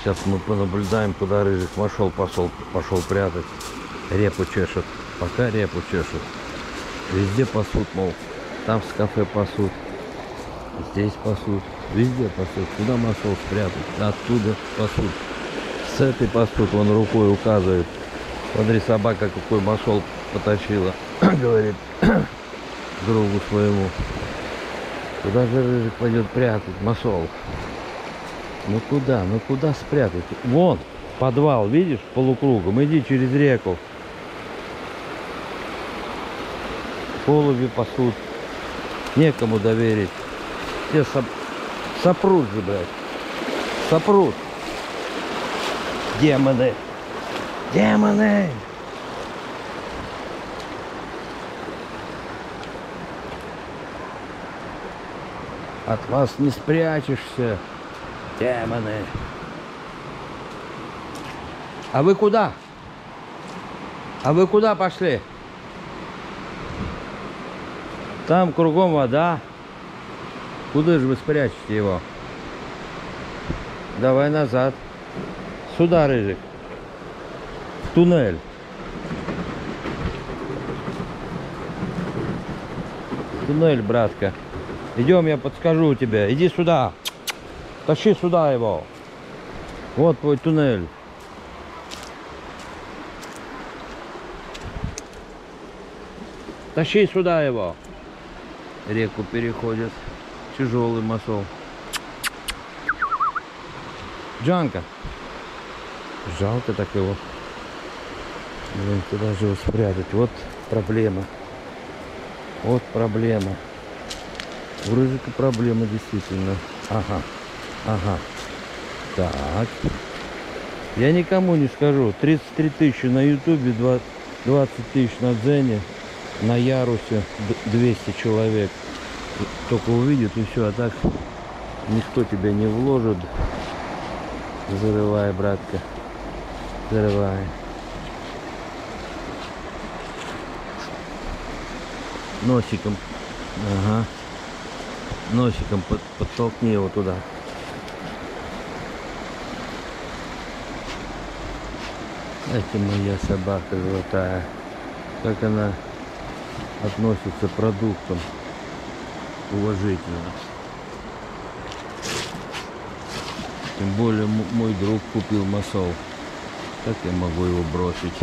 Сейчас мы понаблюдаем, куда рыжик пошел, пошел, пошел прятать. Репу чешет. Пока репу чешет. Везде пасут, мол. Там с кафе пасут. Здесь пасут. Везде пасут. Куда пошел спрятать? Оттуда пасут. С этой пасут, он рукой указывает. Смотри, собака какой машел потащила. Говорит другу своему. Куда же рыжик пойдет прятать? Машел. Ну куда? Ну куда спрятать? Вон, подвал, видишь, полукругом. Иди через реку. Голуби пасут. Некому доверить. Все соп... сопрут же, блядь. Сопрут. Демоны. Демоны. От вас не спрячешься. Демоны. А вы куда? А вы куда пошли? Там кругом вода. Куда же вы спрячете его? Давай назад. Сюда, Рыжик. В туннель. В туннель, братка. Идем, я подскажу тебе. Иди сюда. Тащи сюда его. Вот твой туннель. Тащи сюда его. Реку переходит. Тяжелый масол. Джанка. Жалко так его. Блин, куда же его спрятать? Вот проблема. Вот проблема. У рыжика проблема действительно. Ага. Ага. Так. Я никому не скажу. 33 тысячи на ютубе, 20 тысяч на дзене, на ярусе 200 человек. Только увидит и все, а так никто тебя не вложит. Зарывай, братка. Зарывай. Носиком. Ага. Носиком под, подтолкни его туда. Это моя собака золотая. Как она относится к продуктам уважительно. Тем более мой друг купил масол. Как я могу его бросить?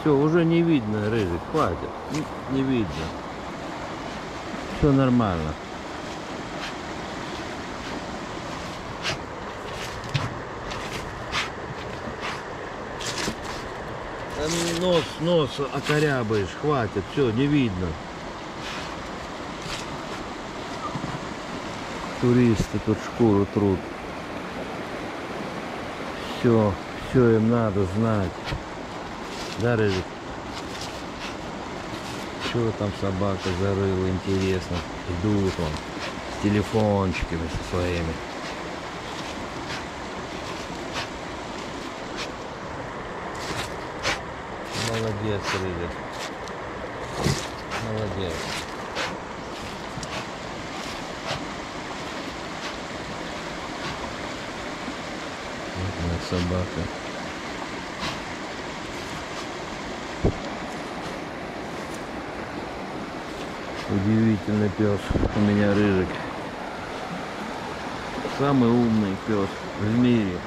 Все, уже не видно, рыжик, хватит. Не, видно. Все нормально. Нос, нос окорябаешь, хватит, все, не видно. Туристы тут шкуру труд. Все, все им надо знать. Да, Рыжик? Чего там собака зарыла, интересно. Идут он с телефончиками со своими. Молодец, Рыжик. Молодец. Вот моя собака. Удивительный пес у меня рыжик. Самый умный пес в мире.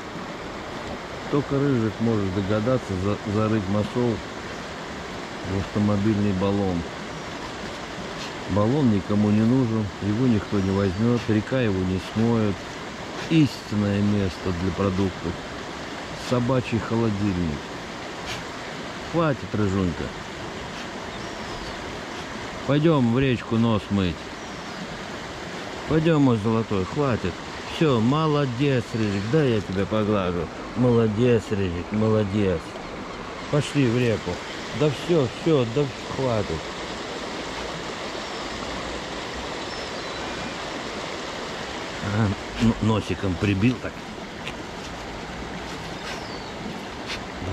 Только рыжик может догадаться за, зарыть в автомобильный баллон. Баллон никому не нужен, его никто не возьмет, река его не смоет. Истинное место для продуктов. Собачий холодильник. Хватит, рыжунька. Пойдем в речку нос мыть. Пойдем, мой золотой, хватит. Все, молодец, Рыжик, да я тебя поглажу. Молодец, Рыжик, молодец. Пошли в реку. Да все, все, да хватит. А, носиком прибил так.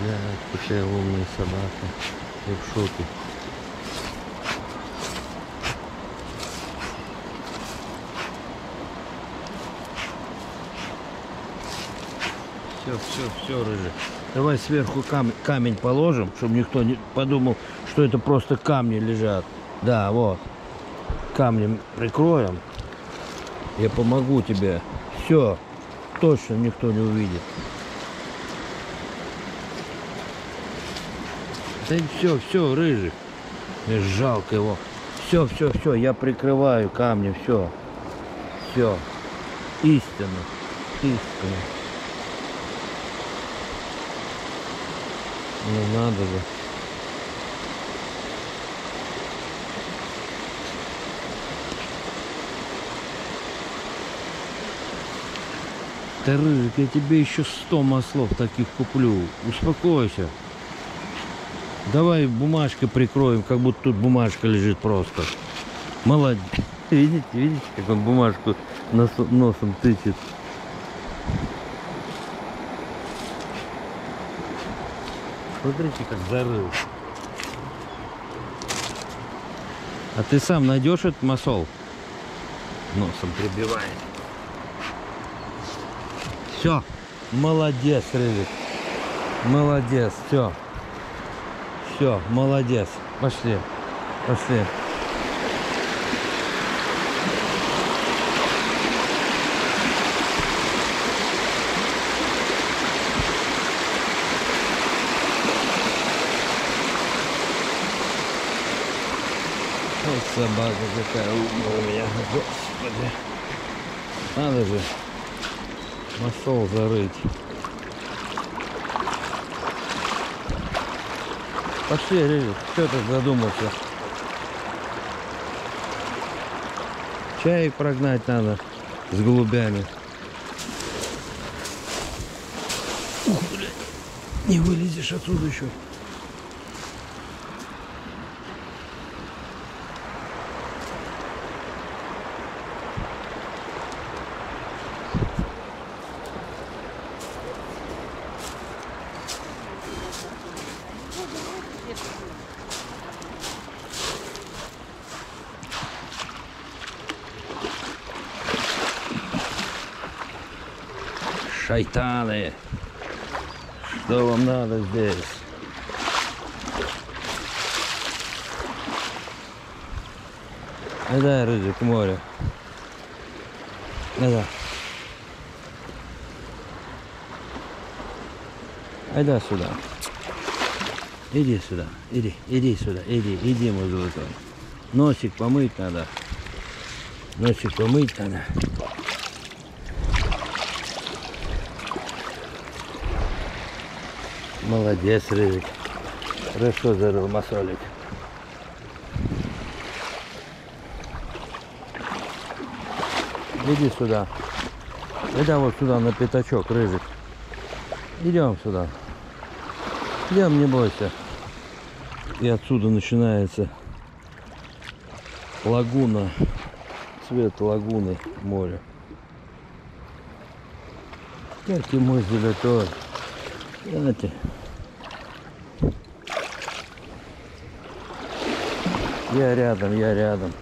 Блядь, какая умная собака. Я в шоке. Все, все, все, рыжий. Давай сверху кам- камень положим, чтобы никто не подумал, что это просто камни лежат. Да, вот. Камнем прикроем. Я помогу тебе. Все. Точно никто не увидит. Да все, все, рыжий. Мне жалко его. Все, все, все, я прикрываю камни, все. Все. Истина. Истина. Ну надо же. Да, Рыжик, я тебе еще сто маслов таких куплю. Успокойся. Давай бумажкой прикроем, как будто тут бумажка лежит просто. Молодец. Видите, видите, как он бумажку носо- носом тычет. Смотрите, как зарыл. А ты сам найдешь этот масол? Носом прибивает. Все. Молодец, Рыжик. Молодец, все. Все, молодец. Пошли. Пошли. Вот собака какая умная у меня. Господи. Надо же. Масол зарыть. Пошли, Рыжик. Что ты задумался? Чай прогнать надо с голубями. Ух, блядь. Не вылезешь отсюда еще. Шайтаны. Что вам надо здесь? Дай, рыжик, к морю. Айда. Айда сюда. Иди сюда. Иди, иди сюда. Иди, иди, мой золотой. Носик помыть надо. Носик помыть надо. Молодец, Рыжик. Хорошо зарыл масолик. Иди сюда. Иди вот сюда на пятачок, Рыжик. Идем сюда. Идем, не бойся. И отсюда начинается лагуна. Цвет лагуны моря. Какой мой золотой. Знаете, я рядом, я рядом.